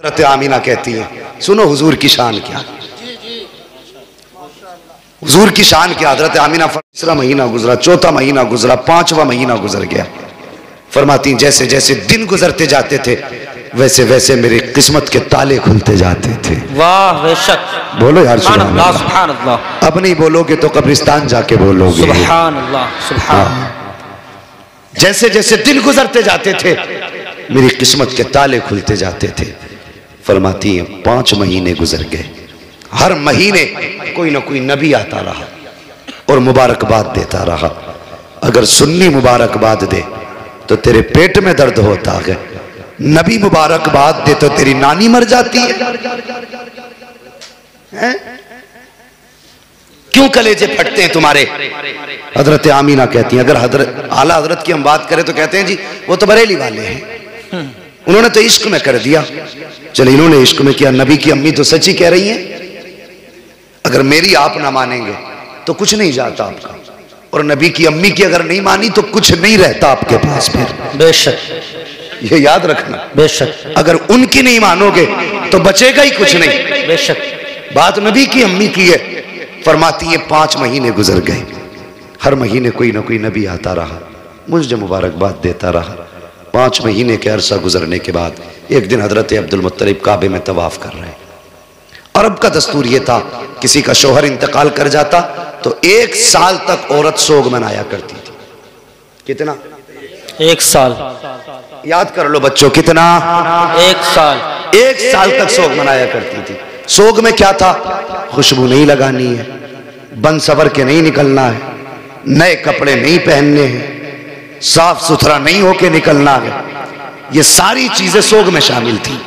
हज़रत आमीना कहती है सुनो हुजूर की शान क्या? हुजूर की शान क्या? हज़रत आमीना तीसरा महीना गुजरा चौथा महीना गुजरा पांचवा महीना गुजर गया। फरमाती जैसे जैसे दिन गुजरते जाते थे वैसे वैसे मेरी किस्मत के ताले खुलते जाते थे। वाह बेशक। बोलो यार सुभान सुभान अल्लाह अल्लाह। सुभान अल्लाह अब नहीं बोलोगे तो कब्रिस्तान जाके बोलोगे। सुभान अल्लाह सुभान जैसे जैसे दिन गुजरते जाते थे मेरी किस्मत के ताले खुलते जाते थे। फरमाती हैं, पाँच महीने गुजर गए। हर महीने कोई ना कोई नबी आता रहा और मुबारकबाद देता रहा। अगर सुन्नी मुबारकबाद दे तो तेरे पेट में दर्द होता है। नबी मुबारकबाद दे तो तेरी नानी मर जाती है। हैं? क्यों कलेजे फटते हैं तुम्हारे? हज़रत आमीना कहती हैं, अगर हज़रत आला हज़रत की हम बात करें तो कहते हैं, जी, वो तो बरेली वाले हैं। उन्होंने तो इश्क में कर दिया। चलो इन्होंने इश्क में किया नबी की अम्मी तो सच्ची कह रही हैं अगर मेरी आप ना मानेंगे तो कुछ नहीं जाता आपका। और नबी की अम्मी की अगर नहीं मानी तो कुछ नहीं रहता आपके पास फिर। बेशक। ये याद रखना। बेशक। अगर उनकी नहीं मानोगे तो बचेगा ही कुछ नहीं। बेशक। बात नबी की अम्मी की है। फरमाती है पाँच महीने गुजर गए। हर महीने कोई ना कोई नबी आता रहा। मुझे मुबारकबाद देता रहा। पाँच महीने के अरसा गुजरने के बाद एक दिन हज़रत अब्दुल मुत्तलिब काबे में तवाफ कर रहे हैं। अरब का दस्तूर ये था किसी का शोहर इंतकाल कर जाता तो एक साल तक औरत सोग मनाया करती थी। कितना? एक साल। याद कर लो बच्चों कितना? एक साल। एक साल तक सोग मनाया करती थी। सोग में क्या था? खुशबू नहीं लगानी है बन सवर के नहीं निकलना है नए कपड़े नहीं पहनने हैं। साफ़ सुथरा नहीं होके निकलना है। ये सारी चीज़ें सोग में शामिल थी।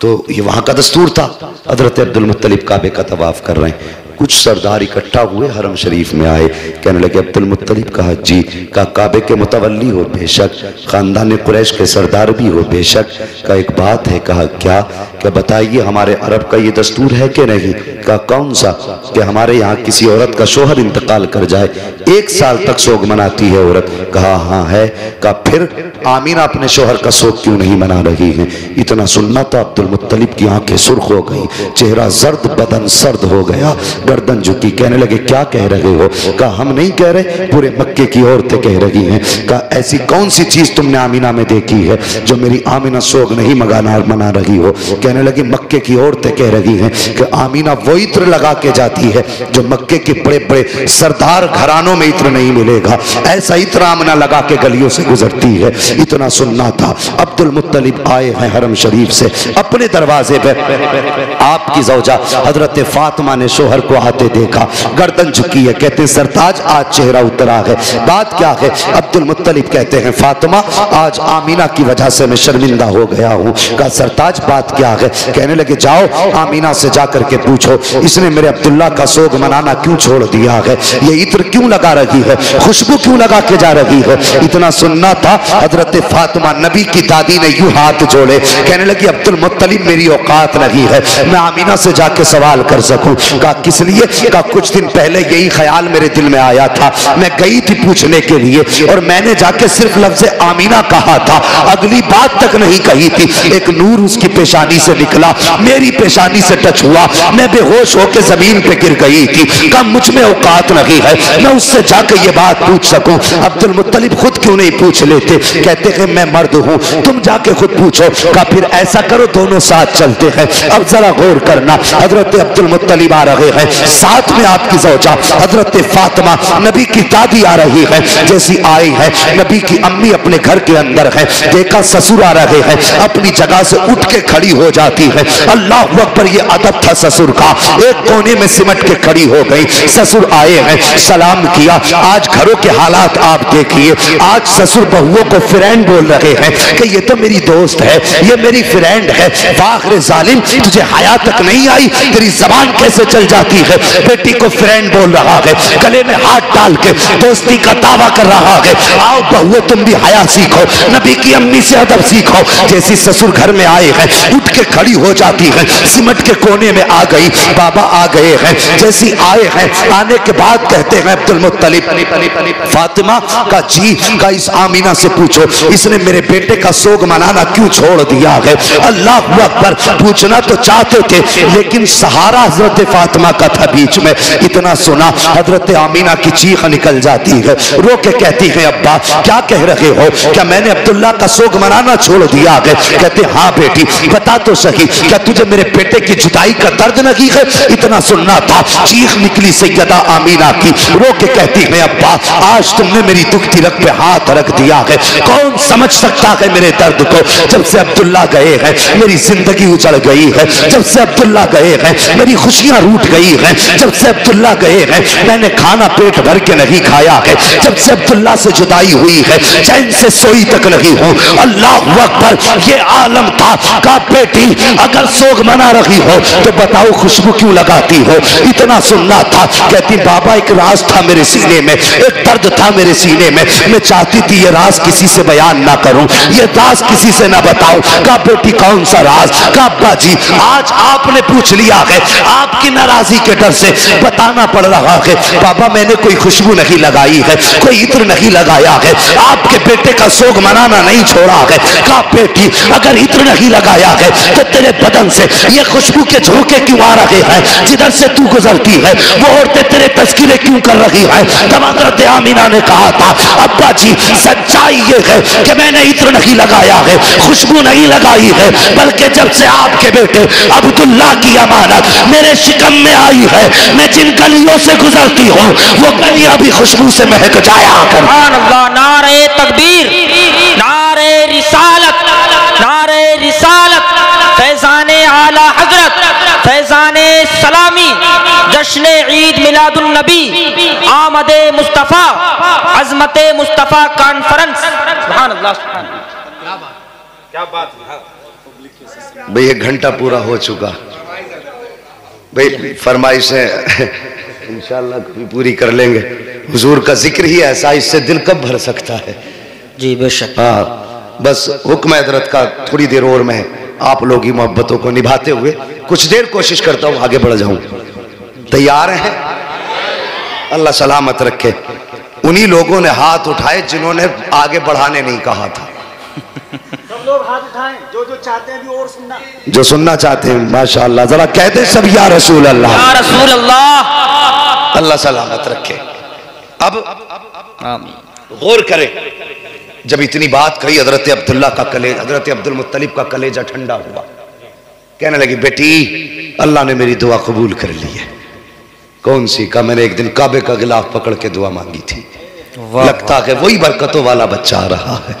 तो ये वहाँ का दस्तूर था। हज़रत अब्दुल मुत्तलिब काबे का तवाफ कर रहे हैं। कुछ सरदार इकट्ठा हुए हरम शरीफ में आए। कहने लगे, अब्दुल मुत्तलिब कहा, जी, का काबे के मुतवली हो बेशक, खानदान कुरैश के सरदार भी हो बेशक। का एक बात है, कहा, क्या क्या बताइए, हमारे अरब का ये दस्तूर है कि नहीं? का कौन सा कि हमारे यहाँ किसी औरत का शोहर इंतकाल कर जाए? एक साल तक सोग मनाती है औरत। कहा हाँ है। का फिर, आमीना अपने शोहर का शोक क्यों नहीं मना रही है? इतना सुनना तो अब्दुल मुत्तलिब की आँखें सुर्ख हो गई, चेहरा जर्द बदन सर्द हो गया। गर्दन झुकी, कहने लगे, क्या कह रहे हो? कहा, हम नहीं कह रहे, पूरे मक्के की औरतें कह रही हैं। कहा, ऐसी कौन सी चीज़ तुमने आमीना में देखी है, जो मेरी आमीना सोग नहीं मगाना मना रही हो? कहने लगी, मक्के की औरतें कह रही हैं कि आमीना वो इत्र लगा के जाती है, जो मक्के के बड़े बड़े सरदार घरानों में इत्र नहीं मिलेगा। ऐसा इत्र आमना लगा के गलियों से गुजरती है। इतना सुनना था। अब्दुल मुत्तलिब आए हैं हरम शरीफ से। अपने दरवाजे पे, आपकी जौजा, हज़रत फातिमा ने शोहर को आते देखा। गर्दन झुकी है, कहते हैं, सरताज, आज चेहरा उतरा है। बात क्या है? अब्दुल मुत्तलिब कहते हैं, फातिमा, आज आमीना की वजह से मैं शर्मिंदा हो गया हूँ। कहा, सरताज, बात क्या है? कहने लगे, जाओ, आमीना से जाकर के पूछो, इसने मेरे अब्दुल्ला का सोग मनाना क्यों छोड़ दिया है? ये इत्र क्यों लगा रही है? खुशबू क्यों लगा के जा रही है? इतना सुनना था, हज़रत फातिमा नबी की दादी ने यूँ हाथ जोड़े। कहने लगी, अब्दुल मुत्तलिब, मेरी औकात नहीं है, मैं आमीना से जाके सवाल कर सकूँ। कहा किस लिए कहा कुछ दिन पहले यही ख्याल मेरे दिल में आया था। मैं गई थी पूछने के लिए और मैंने जाके सिर्फ़ लफ्ज आमीना कहा था। अगली बात तक नहीं कही थी। एक नूर उसकी पेशानी से निकला। मेरी पेशानी से टच हुआ। मैं बेहोश होकर ज़मीन पे गिर गई थी। कहा मुझमें औकात नहीं है। मैं उससे जाकर ये बात पूछ सकूँ? अब्दुल मुत्तलिब खुद क्यों नहीं पूछ लेते? कहते हैं, मैं मर्द हूँ। तुम जाके खुद पूछो। कहा फिर ऐसा करो, दोनों साथ चलते हैं। अब जरा गौर करना। हज़रत अब्दुल मुत्तलिब आ रहे हैं। साथ में आपकी जौजा, हज़रत फातिमा, नबी की दादी आ रही है, जैसी आई है, नबी की अम्मी अपने घर के अंदर है, देखा ससुर आ रहे हैं, अपनी जगह से उठ के खड़ी हो जाती है। अल्लाह अकबर, ये अदब था ससुर का, एक कोने में सिमट के खड़ी हो गई। ससुर आए हैं, सलाम किया, आज घरों के हालात आप देखिए, आज ससुर बहुओं को फ्रेंड बोल रहे हैं कि ये तो मेरी दोस्त है, ये मेरी फ्रेंड है वाखरे जालिम, तुझे हया तक नहीं आई, तेरी जबान कैसे चल जाती? है, बेटी को फ्रेंड बोल रहा है, गले में हाथ डाल के दोस्ती का दावा कर रहा है। आओ बहुओं, तुम भी हया सीखो, नबी की अम्मी से अदब सीखो। जैसी ससुर घर में आए हैं, उठ के खड़ी हो जाती है, सिमट के कोने में आ गई, बाबा आ गए हैं। जैसी आए हैं, आने के बाद कहते हैं, अब्दुल मुत्तलिब, फातिमा का जी, का इस आमीना से पूछो, इसने मेरे बेटे का सोग मनाना क्यों छोड़ दिया है? अल्लाह पूछना तो चाहते थे, लेकिन सहारा हज़रत फातिमा का था बीच में। इतना सुना, हज़रत आमीना की चीख निकल जाती है। रो के कहती है, अब्बा, क्या कह रहे हो? क्या मैंने अब्दुल्ला का सोग मनाना छोड़ दिया है? कहते हाँ बेटी बता तो सही। क्या तुझे मेरे बेटे की जुदाई का दर्द नहीं है? इतना सुनना था, चीख निकली सैयदा आमीना की। रो के कहती है, अब्बा, आज तुमने मेरी दुख तिलक पे हाथ रख दिया है। कौन समझ सकता है मेरे दर्द को? जब से अब्दुल्ला गए हैं, मेरी ज़िंदगी उजड़ गई है। जब से अब्दुल्ला गए हैं, मेरी खुशियाँ रूट गई हैं। जब से अब्दुल्ला गए हैं, मैंने खाना पेट भर के नहीं खाया है। जब से अब्दुल्ला से जुदाई हुई है, चैन से सोई तक नहीं हूँ। अल्लाह अकबर, ये आलम था का बेटी, अगर सोग मना रही हो तो बताओ खुशबू क्यों लगाती हो? इतना सुनना था। कहती, बाबा, एक राज था मेरे सीने में, एक दर्द था मेरे सीने में। मैं चाहती थी ये राज किसी से बयान ना करूँ। ये राज किसी से ना बताऊँ। का बेटी कौन सा राज? का अब्बा जी आज आपने पूछ लिया है, आपकी नाराजी के डर से बताना पड़ रहा है, बाबा मैंने कोई खुशबू नहीं लगाई है, कोई इत्र नहीं लगाया है, आपके बेटे का सोग मनाना नहीं छोड़ा है का बेटी, अगर इत्र नहीं लगाया है तो तेरे बदन से ये खुशबू के झोंके क्यों आ रहे हैं? जिधर से तू गुजरती है, वो औरतें तेरे तस्करे क्यों कर रही है? हज़रत आमीना ने कहा था, अब्बा जी, सच्चाई ये है कि मैंने इत्र नहीं लगाया है, खुशबू नहीं लगाई है, बल्कि जब से आपके बेटे अब्दुल्ला की अमानत मेरे शिकम में आई है मैं जिन गलियों से गुजरती हूँ वो गलियाँ भी खुशबू से महक जाया कर। नारे तकबीर नारे रिसालत नारे रिसालत फैजान आला हज़रत फैजान सलामी जश्न ईद मिलादुन नबी आमद मुस्तफ़ा अजमत मुस्तफ़ा कॉन्फ्रेंस। सुभान अल्लाह भाई एक घंटा पूरा हो चुका। भाई फरमाइशें इंशाल्लाह कभी पूरी कर लेंगे। हुजूर का ज़िक्र ही ऐसा इससे दिल कब भर सकता है? जी बेशक। हाँ बस हुक्म हज़रत का थोड़ी देर और मैं आप लोग की मोहब्बतों को निभाते हुए कुछ देर कोशिश करता हूँ आगे बढ़ जाऊँ। तैयार हैं? अल्लाह सलामत रखे। उन्हीं लोगों ने हाथ उठाए जिन्होंने आगे बढ़ाने नहीं कहा था। लोग हाथ उठाएँ जो जो चाहते हैं भी और सुनना। जो सुनना चाहते हैं माशाल्लाह जरा कहते सब या रसूल अल्लाह या रसूल अल्लाह अल्लाह सलामत रखे। अब गौर करें जब इतनी बात कही हज़रत अब्दुल्ला का कले हज़रत अब्दुल मुत्तलिब का कलेजा ठंडा हुआ। कहने लगी बेटी अल्लाह ने मेरी दुआ कबूल कर ली है। कौन सी का? मैंने एक दिन काबे का गिलाफ पकड़ के दुआ मांगी थी। वाह, लगता है वही बरकतों वाला बच्चा आ रहा है।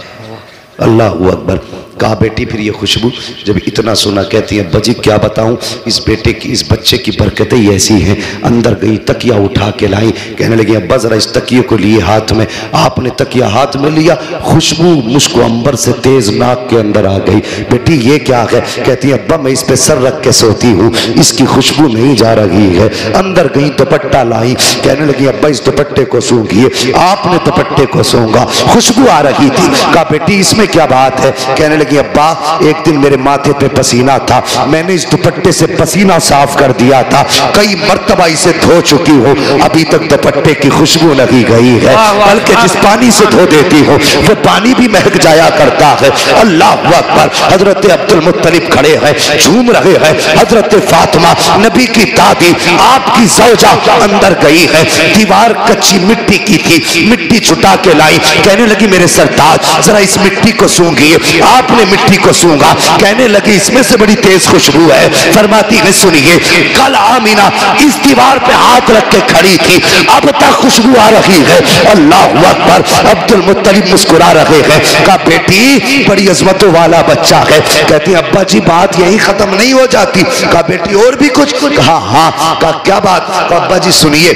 अल्लाह अकबर कहा, बेटी, फिर ये खुशबू जब इतना सुना कहती है, बजी क्या बताऊँ? इस बेटे की, इस बच्चे की बरकतें ही ऐसी हैं। अंदर गई, तकिया उठा के लाई। कहने लगी अब्बा जरा इस तकिए को लिए हाथ में। आपने तकिया हाथ में लिया, खुशबू मुझको अंबर से तेज नाक के अंदर आ गई। बेटी, ये क्या है? कहती है अब्बा मैं इस पे सर रख के सोती हूँ। इसकी खुशबू नहीं जा रही है। अंदर गई, दुपट्टा लाई। कहने लगी अब्बा इस दुपट्टे को सूंघिए। आपने दुपट्टे को सूंघा। खुशबू आ रही थी। कहा, बेटी, इसमें क्या बात है? कहने लगी अब्बा एक दिन मेरे माथे पे पसीना था। मैंने इस दुपट्टे से पसीना साफ़ कर दिया था। कई मर्तबा इसे धो चुकी हूँ। अभी तक दुपट्टे की खुशबू नहीं गई है। बल्कि जिस पानी से धो देती हूँ वो पानी भी महक जाया करता है। अल्लाह अकबर हज़रत अब्दुल मुत्तलिब खड़े हैं झूम रहे हैं। हज़रत फातिमा नबी की दादी आपकी सौजा अंदर गई है। दीवार कच्ची मिट्टी की थी। मिट्टी छुटा के लाई। कहने लगी, मेरे सरताज, जरा इस मिट्टी को सूंघिए। आपने मिट्टी को सूंघा। कहने लगी, इसमें से बड़ी तेज खुशबू है। फरमाती है सुनिए, कल आमीना इस दीवार पे हाथ रख के खड़ी थी। अब तक खुशबू आ रही है। अल्लाह अकबर, अब्दुल मुत्तलिब मुस्कुरा रहे हैं। कहा, बेटी, बड़ी अजमतों वाला बच्चा है। कहती, अब्बा जी, बात यही खत्म नहीं हो जाती। कहा, बेटी, और भी कुछ? कहा हाँ। कहा, क्या बात? अब्बा जी, सुनिए,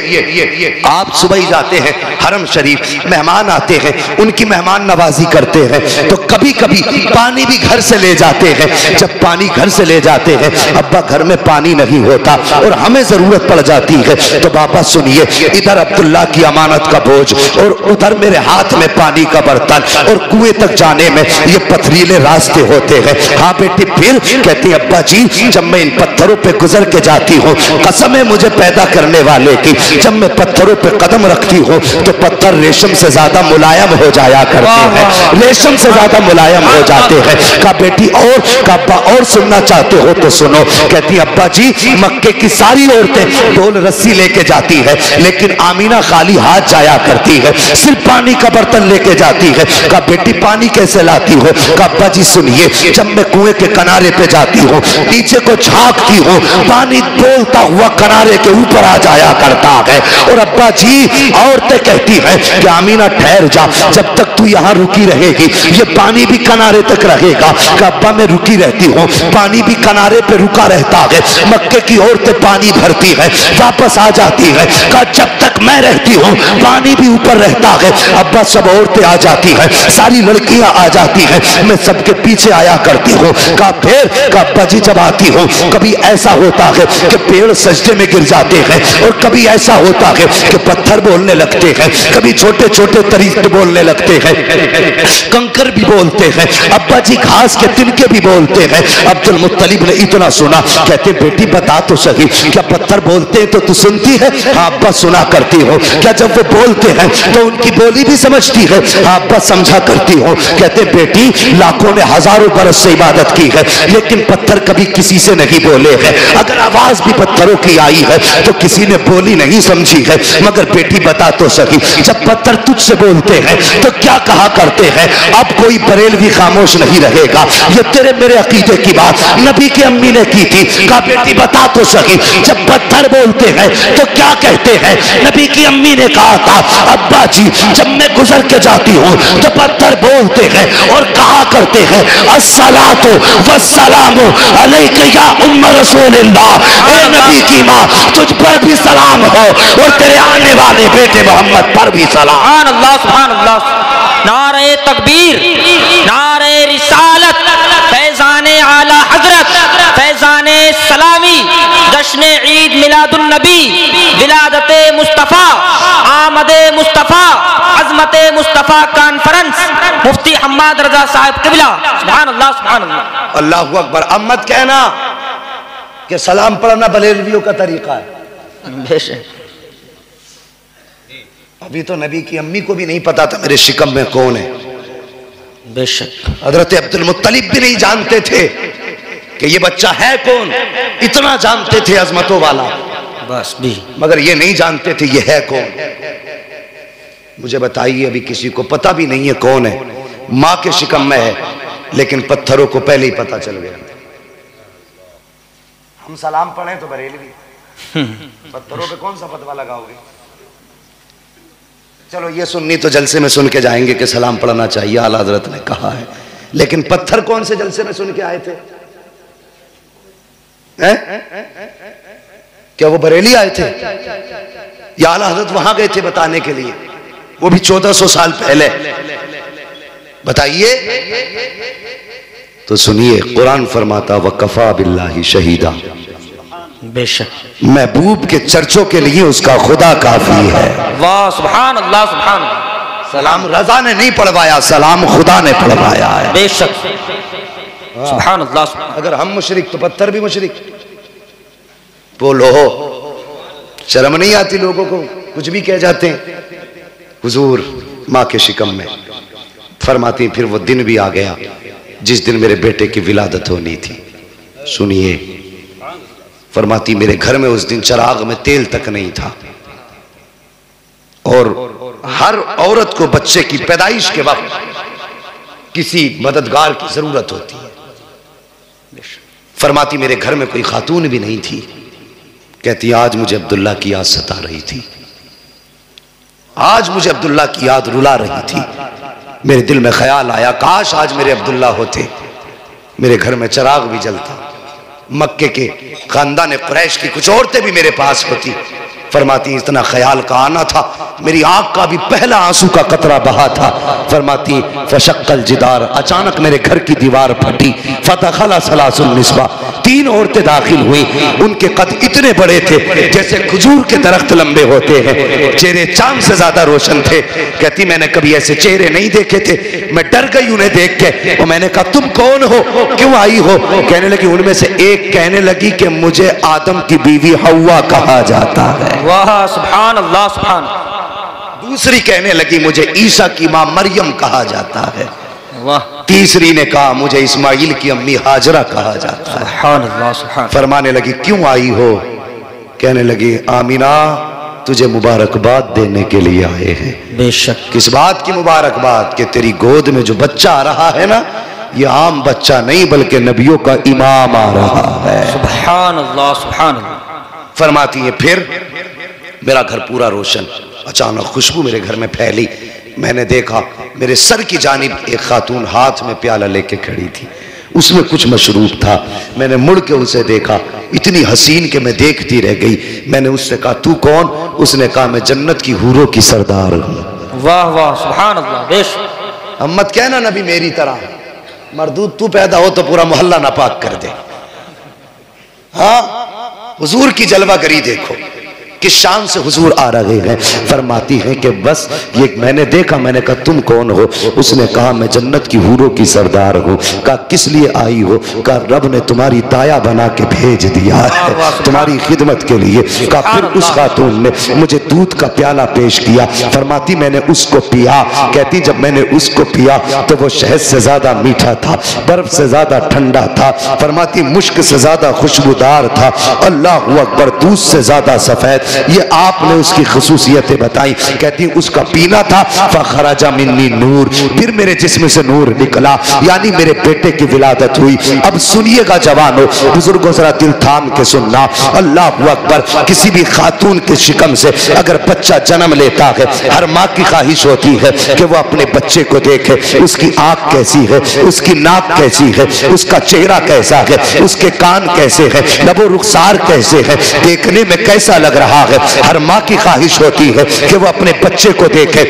आप सुबह ही जाते हैं हरम शरीफ। मेहमान आते हैं, उनकी मेहमान नवाजी करते हैं तो कभी कभी पानी भी घर से ले जाते हैं। जब पानी घर से ले जाते हैं, अब्बा घर में पानी नहीं होता और हमें ज़रूरत पड़ जाती है तो बाबा सुनिए, इधर अब्दुल्ला की अमानत का बोझ और उधर मेरे हाथ में पानी का बर्तन और कुएँ तक जाने में ये पथरीले रास्ते होते हैं। हाँ बेटी, फिर कहती अब्बा जी, जब मैं इन पत्थरों पे गुजर के जाती हूँ, कसम है मुझे पैदा करने वाले की, जब मैं पत्थरों पे कदम रखती हूँ तो पत्थर रेशम से ज़्यादा मुलायम हो जाया करते हैं। रेशम से ज़्यादा मुलायम हो जाते हैं। का बेटी और का और सुनना चाहते हो तो सुनो। कहती अब्बा जी मक्के की सारी औरतें डोल रस्सी लेके जाती है लेकिन आमीना खाली हाथ जाया करती है। सिर्फ़ पानी का बर्तन लेके जाती है। का बेटी पानी कैसे लाती हो? का अब्बा जी सुनिए जब मैं कुएँ के किनारे पे जाती हूँ नीचे को झांकती हूँ पानी बोलता हुआ किनारे के ऊपर आ जाया करता है। और अब्बा जी औरतें कहती हैं कि आमीना ठहर जा। जब तक तू यहाँ रुकी रहेगी। ये पानी भी किनारे तक रहेगा। अब्बा मैं रुकी रहती हूँ। पानी भी किनारे पे रुका रहता है। मक्के की औरतें पानी भरती है। वापस आ जाती है। का जब तक मैं रहती हूँ, पानी भी ऊपर रहता है। अब्बा सब औरतें आ जाती है। सारी लड़कियाँ आ जाती है। मैं सबके पीछे आया करती हूँ। का फिर का जी जब आती हूँ, कभी ऐसा होता है कि पेड़ सजदे में गिर जाते हैं और कभी ऐसा होता है कि पत्थर बोलने लगते हैं। कभी छोटे छोटे तरीके बोलने लगते हैं। कंकर भी बोलते हैं अब्बा जी घास के तिनके भी बोलते हैं। अब्दुल मुत्तलिब ने इतना सुना, कहते, बेटी, बता तो सही, क्या पत्थर बोलते हैं तो तू सुनती है? हाँ अब्बा सुना करती हो। क्या जब वो बोलते हैं तो उनकी बोली भी समझती है? हाँ अब्बा समझा करती हो। कहते, बेटी, लाखों ने हज़ारों बरस से इबादत की है, लेकिन पत्थर कभी किसी से नहीं बोले हैं। अगर आवाज़ भी पत्थरों की आई है तो किसी ने बोली नहीं समझी है, मगर बेटी बता तो सही जब पत्थर तुझसे बोलते हैं तो क्या कहा करते हैं? अब कोई बरेलवी खामोश नहीं रहेगा। ये तेरे मेरे अकीदे की बात नबी की अम्मी ने की थी। कहा, बेटी बता तो सही जब पत्थर बोलते हैं तो क्या कहते हैं? नबी की अम्मी ने कहा, था, अब्बा जी, जब मैं गुजर के जाती हूँ तो पत्थर बोलते हैं और कहा करते हैं, अस्सलातु वस्सलामु अलैका या उम्म रसूलिल्लाह। ए नबी की माँ, तुझ पर भी सलाम हो और तेरे आने वाले बेटे मोहम्मद पर भी सलाम। अल्लाह सुभान अल्लाह नारे तकबीर नारे रिसालत फैजान आला हज़रत फैजान सलामी जश्न ईद मिलादुन नबी विलादत मुस्तफ़ा आमद मुस्तफ़ा अजमत मुस्तफ़ा कॉन्फ्रेंस मुफ्ती हम्माद रजा साहब किबला। सुभान अल्लाह सुभान अल्लाह अल्लाह अकबर। अब मत कहना कि सलाम पढ़ना बरेलवियों का तरीका है। बेशक। अभी तो नबी की अम्मी को भी नहीं पता था मेरे शिकम में कौन है। बेशक। हज़रत अब्दुल मुत्तलिब भी नहीं जानते थे कि ये बच्चा है कौन। इतना जानते थे अजमतों वाला। बस भी। मगर ये नहीं जानते थे ये है कौन। मुझे बताइए अभी किसी को पता भी नहीं है कौन है। माँ के शिकम में है लेकिन पत्थरों को पहले ही पता चल गया। हम सलाम पढ़े तो बरेलवी। पत्थरों पे कौन सा फतवा लगाओगे? चलो, ये सुननी तो जलसे में सुन के जाएँगे कि सलाम पढ़ना चाहिए, आला हज़रत ने कहा है। लेकिन पत्थर कौन से जलसे में सुन के आए थे? हैं? क्या वो बरेली आए थे? या आला हज़रत वहाँ गए थे बताने के लिए? वो भी चौदह सौ साल पहले। बताइए। तो सुनिए, कुरान फरमाता व कफा बिल्लाही शहीदा। बेशक। महबूब के चर्चों के लिए उसका खुदा काफ़ी है। वाह सुभान अल्लाह सुभान अल्लाह सलाम रजा ने नहीं पढ़वाया सलाम खुदा ने पढ़वाया है। बेशक। सुभान अल्लाह अगर हम मुशरिक तो पत्थर भी मुशरिक। बोलो शर्म नहीं आती लोगों को? कुछ भी कह जाते हैं। हुजूर माँ के शिकम में। फरमाती फिर वो दिन भी आ गया जिस दिन मेरे बेटे की विलादत होनी थी। सुनिए फरमाती, मेरे घर में उस दिन चराग में तेल तक नहीं था। और हर औरत को बच्चे की पैदाइश के वक्त किसी मददगार की ज़रूरत होती है। फरमाती, मेरे घर में कोई खातून भी नहीं थी। कहती, आज मुझे अब्दुल्ला की याद सता रही थी। आज मुझे अब्दुल्ला की याद रुला रही थी। मेरे दिल में ख्याल आया, काश आज मेरे अब्दुल्ला होते। मेरे घर में चराग भी जलता। मक्के के खानदान क्रैश की कुछ औरतें भी मेरे पास होती। फरमाती, इतना ख्याल का आना था। मेरी आँख का भी पहला आँसू का कतरा बहा था। फरमाती, फशक्कल जिदार अचानक मेरे घर की दीवार फटी। फतखला सलासुलनिस्बा तीन औरतें दाखिल हुई। उनके कद इतने बड़े थे जैसे खजूर के दरख्त लंबे होते हैं। चेहरे चाँद से ज़्यादा रोशन थे। कहती मैंने कभी ऐसे चेहरे नहीं देखे थे। मैं डर गई उन्हें देख के। और मैंने कहा तुम कौन हो? क्यों आई हो? कहने लगी उनमें से एक कहने लगी कि मुझे आदम की बीवी हवा कहा जाता है। वाह सुभान अल्लाह सुभान। दूसरी कहने लगी मुझे ईसा की माँ मरियम कहा जाता है। तीसरी ने कहा मुझे इस्माइल की अम्मी हाजरा कहा जाता है। सुभान अल्लाह सुभान फरमाने लगी क्यों आई हो? कहने लगी आमीना तुझे मुबारकबाद देने के लिए आए हैं। बेशक। किस बात की मुबारकबाद? कि तेरी गोद में जो बच्चा आ रहा है ना ये आम बच्चा नहीं बल्कि नबियों का इमाम आ रहा है। सुभान अल्लाह सुभान फरमाती है फिर मेरा घर पूरा रोशन। अचानक खुशबू मेरे घर में फैली। मैंने देखा मेरे सर की जानिब एक खातून हाथ में प्याला लेके खड़ी थी। उसमें कुछ मशरूब था। मैंने मुड़ के उसे देखा इतनी हसीन के मैं देखती रह गई। मैंने उससे कहा तू कौन? उसने कहा मैं जन्नत की हूरों की सरदार हूँ। वाह वाह सुभान अल्लाह हम मत कहना नबी मेरी तरह। मरदूद तू पैदा हो तो पूरा मोहल्ला नापाक कर दे। हाँ हुजूर की जलवा करी देखो। किस शान से हुजूर आ रहे हैं? फरमाती हैं कि बस ये मैंने देखा मैंने कहा तुम कौन हो? उसने कहा मैं जन्नत की हूरों की सरदार हूँ। कहा किस लिए आई हो? कहा रब ने तुम्हारी ताया बना के भेज दिया है तुम्हारी खिदमत के लिए। कहा फिर उस खातून ने मुझे दूध का प्याला पेश किया। फरमाती मैंने उसको पिया। कहती जब मैंने उसको पिया तो वो शहद से ज़्यादा मीठा था बर्फ़ से ज़्यादा ठंडा था। फरमाती मुश्क से ज़्यादा खुशबूदार था। अल्लाह अकबर दूध से ज़्यादा सफ़ेद ये आपने उसकी खसूसियतें बताई। कहती, उसका पीना था, फखराजा मिन्नी नूर। फिर मेरे जिसम से नूर निकला, यानी मेरे बेटे की विलादत हुई। अब सुनिएगा जवानों, बुज़ुर्गों, जरा दिल थाम के सुनना। अल्लाह अकबर, किसी भी खातून के शिकम से अगर बच्चा जन्म लेता है, हर माँ की ख्वाहिश होती है कि वो अपने बच्चे को देखे, उसकी आँख कैसी है, उसकी नाक कैसी है, उसका चेहरा कैसा है, उसके कान कैसे है लबो रुखसार कैसे है, देखने में कैसा लग रहा है। हर माँ की ख्वाहिश होती है कि वो अपने बच्चे को देखे,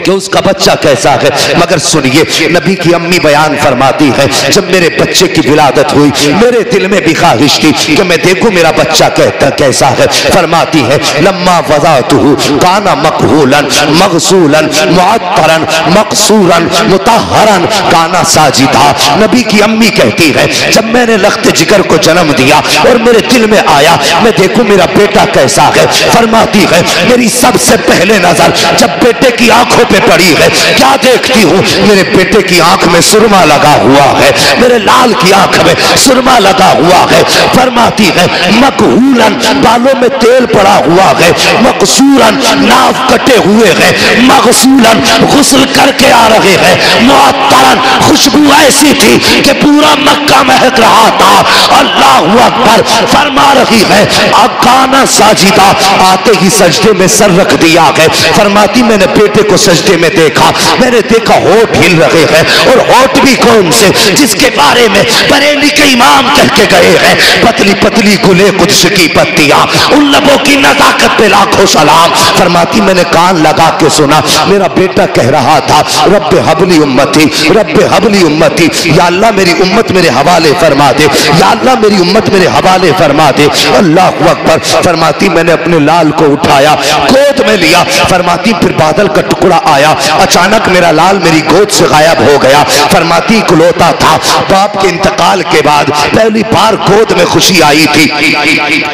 कि उसका बच्चा कैसा है। मगर सुनिए, नबी की अम्मी बयान फरमाती है, जब मेरे बच्चे की विलादत हुई, मेरे दिल में भी ख्वाहिश थी कि मैं देखूँ मेरा बच्चा कहता, कैसा है। फरमाती है, लम्मा वजातु काना मकहूलन, मगसूलन, मुअत्तरन, मकसूरन मुतहरन काना साजिदा। नबी की अम्मी कहती है, जब मैंने लख्त जिगर को जन्म दिया और मेरे दिल में आया, मैं देखूँ मेरा बेटा कैसा है, फरमाती है, मेरी सबसे पहले नज़र जब बेटे की आँखों पे पड़ी है, क्या देखती हूँ? मेरे बेटे की आँख में सुरमा लगा हुआ है, मेरे लाल की आँख में सुरमा लगा हुआ है, फरमाती है, मकहूलन बालों में तेल पड़ा हुआ है मकसूरन नाव कटे हुए हैं, मकसूलन गुस्ल करके आ रहे हैं मुअत्तरन खुशबू ऐसी थी कि पूरा मक्का महक रहा था, अल्लाह अकबर फरमा रही है अकाना साजिदा आते ही सजदे में सर रख दिया है फरमाती, मैंने बेटे को सजदे में देखा। मैंने देखा, होठ हिल रहे हैं। और होठ भी कौन से? जिसके बारे में बरेली के इमाम कह के गए हैं, पतली पतली गुले कुछ की पत्तियाँ, उन लबों की नजाकत पे लाखों सलाम। फरमाती, मैंने कान लगा के सुना, मेरा बेटा कह रहा था रब हबली उम्मती रब हबली उम्मती, या अल्लाह मेरी उम्मत मेरे हवाले फरमा दे, या अल्लाह मेरी उम्मत मेरे हवाले फरमा दे, अल्लाह अकबर। फरमाती मैंने अपने लाल को उठाया, गोद में लिया। फरमाती, फिर बादल का टुकड़ा आया। अचानक मेरा लाल मेरी गोद से गायब हो गया। फरमाती, इकलौता था। बाप के इंतकाल के बाद पहली बार गोद में खुशी आई थी।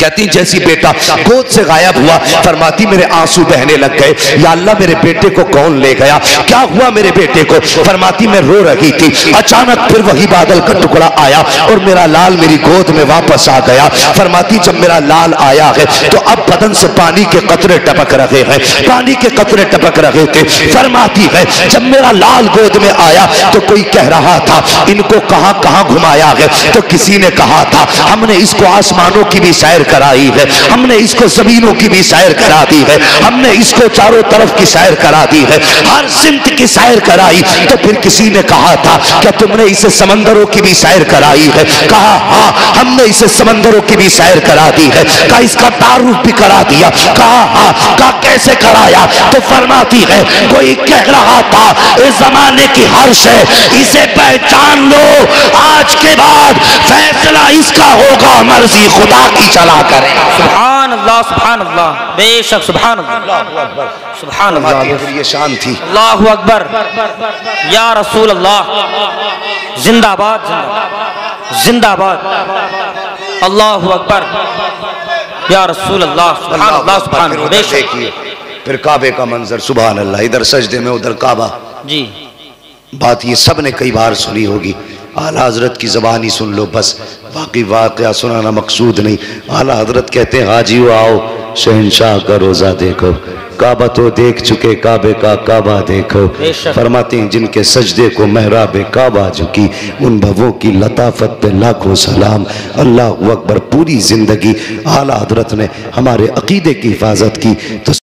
कहती, जैसी बेटा, गोद से गायब हुआ। फरमाती, मेरे आँसू बहने लग गए। या अल्लाह, मेरे बेटे को कौन ले गया? क्या हुआ मेरे बेटे को? फरमाती, मैं रो रही थी। अचानक फिर वही बादल का टुकड़ा आया और मेरा लाल मेरी गोद में वापस आ गया। फरमाती, जब मेरा लाल आया है तो अब बदन से पानी के कतरे टपक रहे हैं, पानी के कतरे टपक रहे थे। फरमाती है, जब मेरा लाल गोद में आया तो कोई कह रहा था, इनको कहाँ कहाँ घुमाया है? तो किसी ने कहा था, हमने इसको आसमानों की भी सैर कराई है, हमने इसको जमीनों की भी सैर करा दी है, हमने इसको चारों तरफ़ की सैर करा दी है, हर सिमत की सैर कराई। तो फिर किसी ने कहा था, क्या तुमने इसे समंदरों की भी सैर कराई है? कहा हाँ हमने इसे समंदरों की भी सैर करा दी है। कहा, इसका तारुफ भी करा दिया। कहा हाँ कहा कैसे कराया? तो फरमाती है कोई कह रहा था इस जमाने की हर्ष है इसे पहचान लो आज के बाद फैसला इसका होगा मर्ज़ी खुदा की चला करे। सुभान अल्लाह सुभान अल्लाह बेशक सुभान अल्लाह सुभान अल्लाह ये शान थी। अल्लाह अकबर। या रसूल अल्लाह जिंदाबाद जिंदाबाद। अल्लाह अकबर। या रसूल अल्लाह सुभान अल्लाह सुभान फिर अल्लाह देखिए फिर काबे का मंजर सुबह अल्लाह इधर सजदे में उधर काबा। जी। बात ये सबने कई बार सुनी होगी। आला हज़रत की जबान सुन लो बस। बाकी वाक़ सुनाना मकसूद नहीं। आला हज़रत कहते हैं हाजी आओ शहनशाह का रोजा देखो। काबा तो देख चुके काबे का काबा देखो। फरमाते हैं जिनके सजदे को महराब काबा झुकी उन भवों की लताफत पे लाखों सलाम। अल्लाह अकबर पूरी ज़िंदगी आला हज़रत ने हमारे अकीदे की हिफाजत की। तो